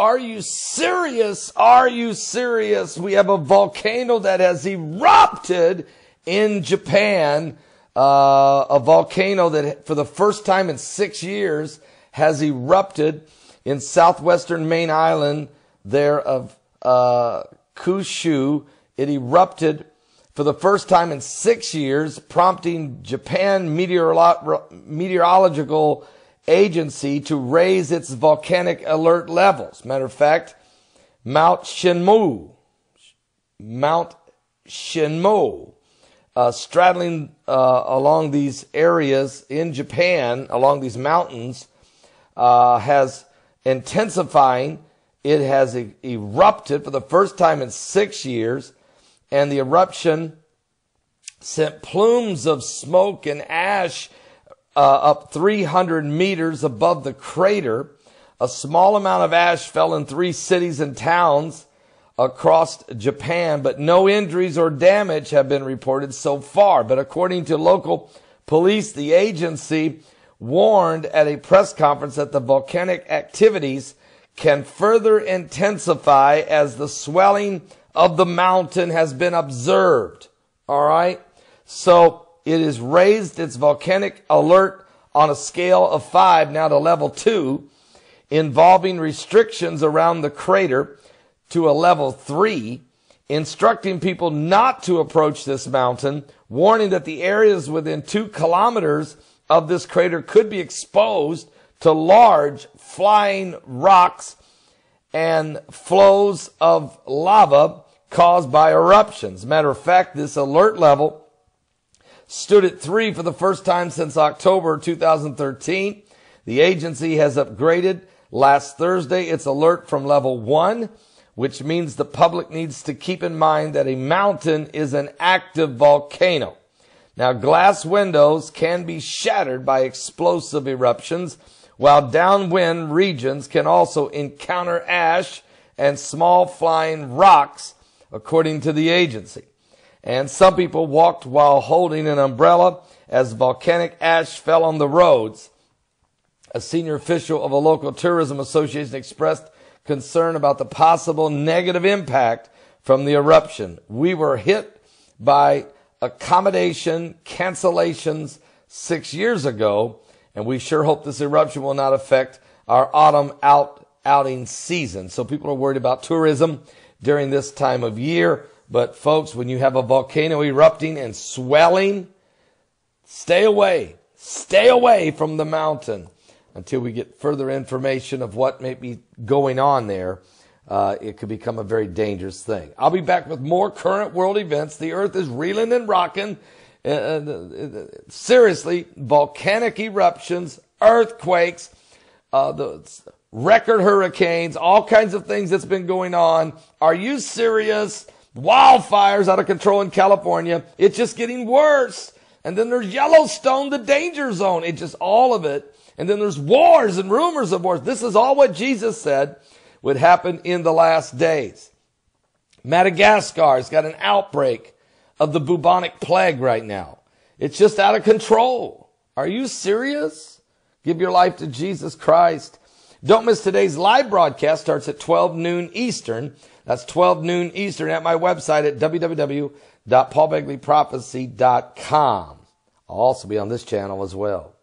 Are you serious? Are you serious? We have a volcano that has erupted in Japan. Uh, a volcano that for the first time in six years has erupted in southwestern main island there of uh, Kyushu. It erupted for the first time in six years, prompting Japan Meteorolo- Meteorological Agency to raise its volcanic alert levels. Matter of fact, Mount Shinmu, Mount Shinmo, uh, straddling uh, along these areas in Japan, along these mountains, uh, has intensifying. It has e- erupted for the first time in six years, and the eruption sent plumes of smoke and ash Uh, up 300 meters above the crater. A small amount of ash fell in three cities and towns across Japan, but no injuries or damage have been reported so far. But according to local police, the agency warned at a press conference that the volcanic activities can further intensify as the swelling of the mountain has been observed. All right. So it has raised its volcanic alert on a scale of five now to level two, involving restrictions around the crater to a level three, instructing people not to approach this mountain, warning that the areas within two kilometers of this crater could be exposed to large flying rocks and flows of lava caused by eruptions. Matter of fact, this alert level stood at three for the first time since October 2013. The agency has upgraded last Thursday its alert from level one, which means the public needs to keep in mind that a mountain is an active volcano. Now, glass windows can be shattered by explosive eruptions, while downwind regions can also encounter ash and small flying rocks, according to the agency. And some people walked while holding an umbrella as volcanic ash fell on the roads. A senior official of a local tourism association expressed concern about the possible negative impact from the eruption. We were hit by accommodation cancellations six years ago, and we sure hope this eruption will not affect our autumn out outing season. So people are worried about tourism during this time of year. But folks, when you have a volcano erupting and swelling, stay away. Stay away from the mountain until we get further information of what may be going on there. Uh, it could become a very dangerous thing. I'll be back with more current world events. The earth is reeling and rocking. Uh, uh, seriously, volcanic eruptions, earthquakes, uh, the record hurricanes, all kinds of things that's been going on. Are you serious? Wildfires out of control in California. It's just getting worse. And then there's Yellowstone, the danger zone. It's just all of it. And then there's wars and rumors of wars. This is all what Jesus said would happen in the last days. Madagascar's got an outbreak of the bubonic plague right now. It's just out of control. Are you serious? Give your life to Jesus Christ. Don't miss today's live broadcast starts at 12 noon Eastern. That's 12 noon Eastern at my website at www.paulbegleyprophecy.com. I'll also be on this channel as well.